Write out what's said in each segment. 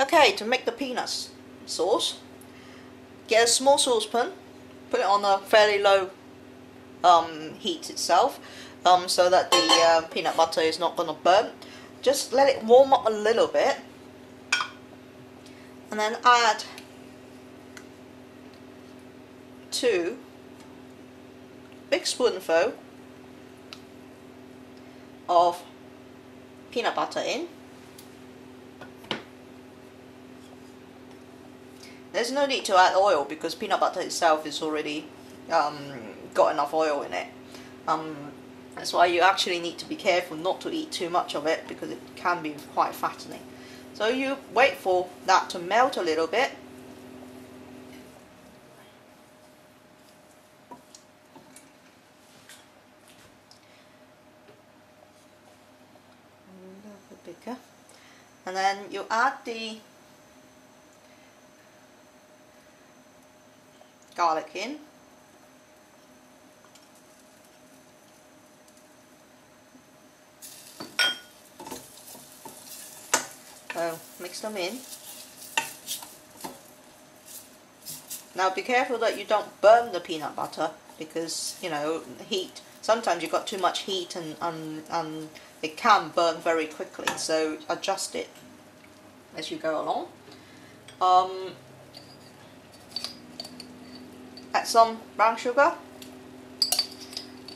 Okay, to make the peanut sauce, get a small saucepan, put it on a fairly low um, heat itself, um, so that the uh, peanut butter is not going to burn. Just let it warm up a little bit, and then add two big spoonful of peanut butter in. There's no need to add oil because peanut butter itself is already um, got enough oil in it. Um, that's why you actually need to be careful not to eat too much of it because it can be quite fattening. So you wait for that to melt a little bit. And then you add the garlic in. So mix them in. Now be careful that you don't burn the peanut butter because you know heat sometimes you've got too much heat and, and, and it can burn very quickly so adjust it as you go along. Um, add some brown sugar.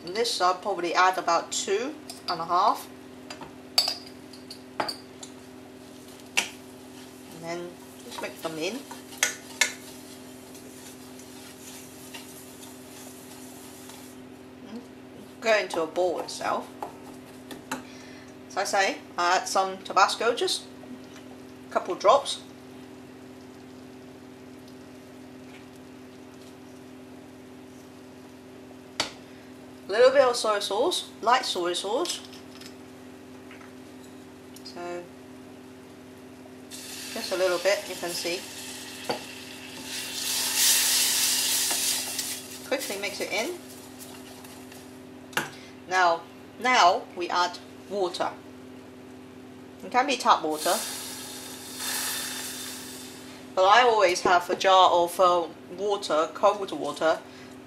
And this I'll probably add about two and a half. And then just mix them in. Mm-hmm. Go into a bowl itself. As I say, I add some Tabasco, just a couple drops. A little bit of soy sauce, light soy sauce. So, just a little bit, you can see. Quickly mix it in. Now, now we add water. It can be tap water. But I always have a jar of uh, water, cold water,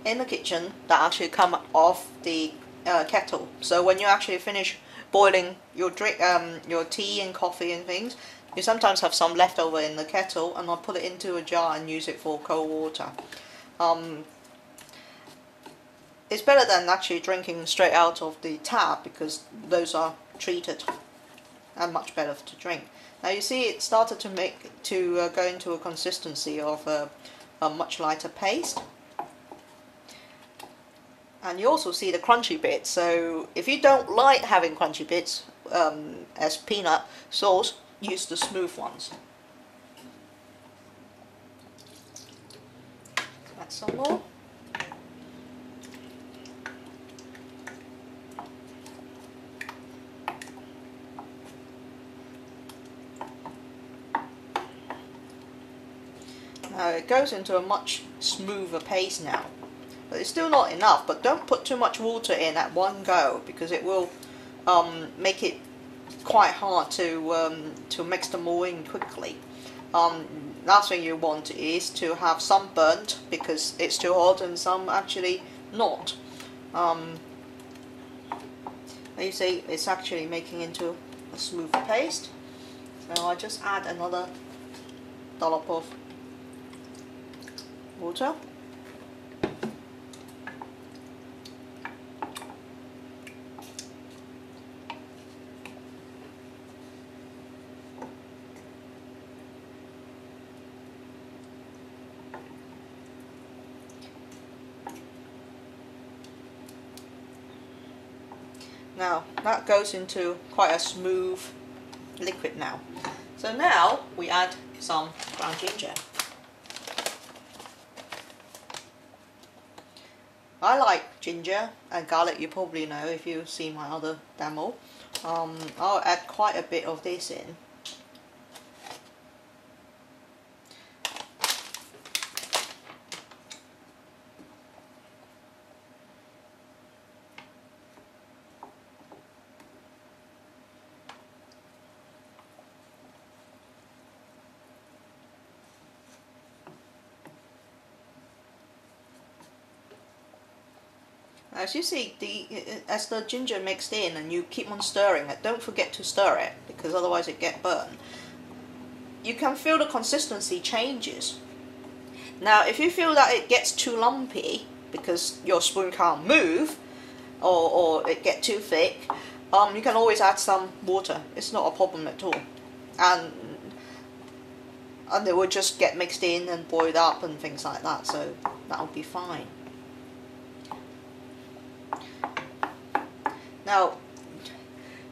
in the kitchen that actually come off the uh, kettle. So when you actually finish boiling your drink, um, your tea and coffee and things, you sometimes have some left over in the kettle, and I'll put it into a jar and use it for cold water. Um, it's better than actually drinking straight out of the tap because those are treated and much better to drink. Now you see it started to make to uh, go into a consistency of a, a much lighter paste and you also see the crunchy bits so if you don't like having crunchy bits um, as peanut sauce use the smooth ones. Add some more. Now it goes into a much smoother paste now but it's still not enough but don't put too much water in at one go because it will um, make it quite hard to um, to mix them all in quickly. Um, last thing you want is to have some burnt because it's too hot and some actually not. Um, you see it's actually making into a smooth paste. So I just add another dollop of water Now that goes into quite a smooth liquid now. So now we add some ground ginger. I like ginger and garlic, you probably know if you see my other demo. Um, I'll add quite a bit of this in. As you see, the as the ginger mixed in and you keep on stirring it, don't forget to stir it because otherwise it get burned. You can feel the consistency changes. Now, if you feel that it gets too lumpy because your spoon can't move, or, or it get too thick, um, you can always add some water. It's not a problem at all. And and it will just get mixed in and boiled up and things like that, so that'll be fine. Now,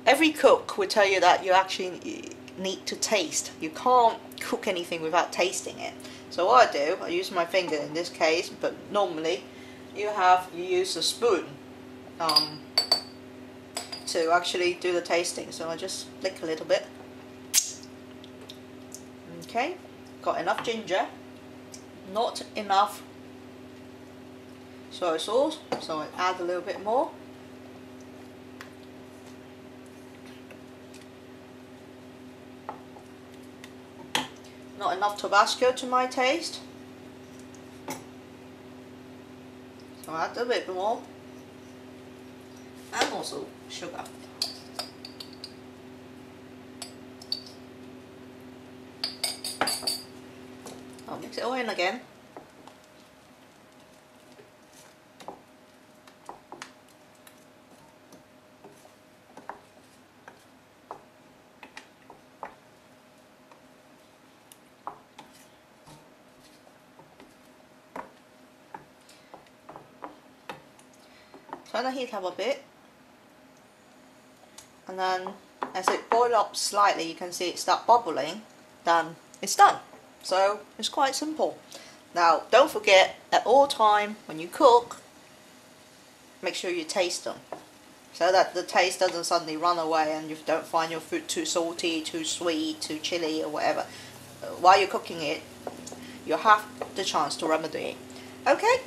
every cook will tell you that you actually need to taste. You can't cook anything without tasting it. So what I do, I use my finger in this case, but normally you have you use a spoon um, to actually do the tasting. So I just lick a little bit. Okay, got enough ginger, not enough soy sauce, so I add a little bit more. Not enough Tabasco to my taste. So I add a bit more. And also sugar. I'll mix it all in again. Turn the heat up a bit and then as it boils up slightly you can see it start bubbling then it's done so it's quite simple now don't forget at all time when you cook make sure you taste them so that the taste doesn't suddenly run away and you don't find your food too salty, too sweet, too chilly or whatever. Uh, while you're cooking it, you have the chance to remedy it. Okay?